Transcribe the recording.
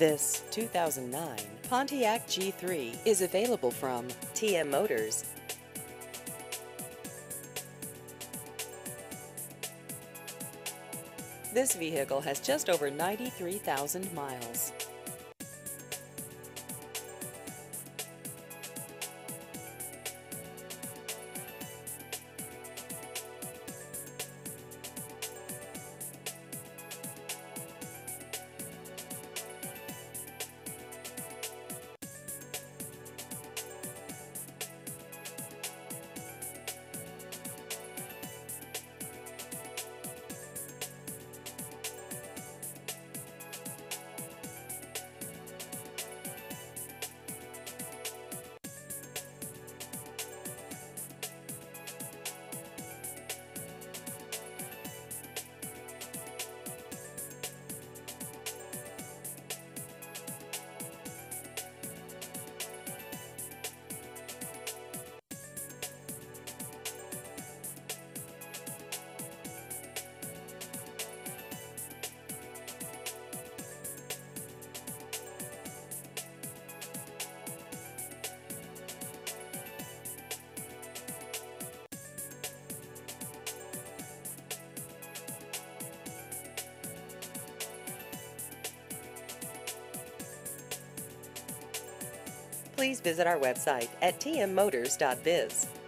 This 2009 Pontiac G3 is available from TM Motors. This vehicle has just over 93,000 miles. Please visit our website at tmmotors.biz.